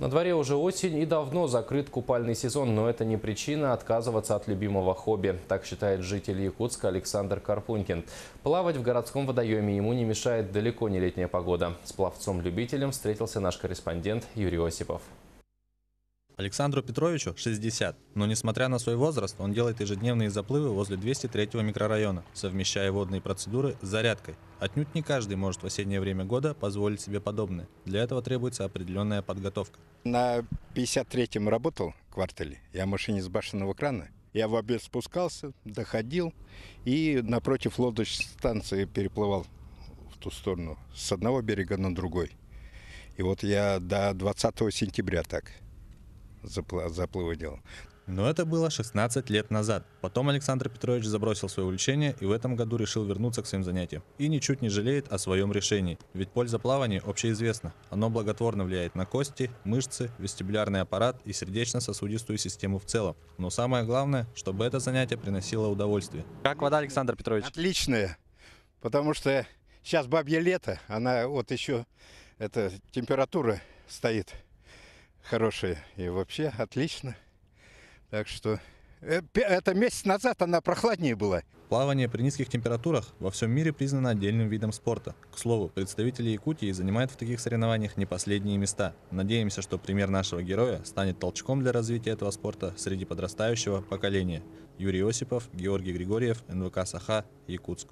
На дворе уже осень и давно закрыт купальный сезон, но это не причина отказываться от любимого хобби. Так считает житель Якутска Александр Карпунькин. Плавать в городском водоеме ему не мешает далеко не летняя погода. С пловцом-любителем встретился наш корреспондент Юрий Осипов. Александру Петровичу 60, но несмотря на свой возраст, он делает ежедневные заплывы возле 203 микрорайона, совмещая водные процедуры с зарядкой. Отнюдь не каждый может в осеннее время года позволить себе подобное. Для этого требуется определенная подготовка. На 53-м работал квартале. Я машине с башенного крана. Я в обед спускался, доходил и напротив лодочной станции переплывал в ту сторону, с одного берега на другой. И вот я до 20 сентября так заплывы делал. Но это было 16 лет назад. Потом Александр Петрович забросил свое увлечение и в этом году решил вернуться к своим занятиям. И ничуть не жалеет о своем решении. Ведь польза плавания общеизвестна. Оно благотворно влияет на кости, мышцы, вестибулярный аппарат и сердечно-сосудистую систему в целом. Но самое главное, чтобы это занятие приносило удовольствие. Как вода, Александр Петрович? Отличная. Потому что сейчас бабье лето, она вот еще, эта температура стоит хорошая. И вообще отлично. Так что э, это месяц назад она прохладнее была. Плавание при низких температурах во всем мире признано отдельным видом спорта. К слову, представители Якутии занимают в таких соревнованиях не последние места. Надеемся, что пример нашего героя станет толчком для развития этого спорта среди подрастающего поколения. Юрий Осипов, Георгий Григорьев, НВК «Саха», Якутск.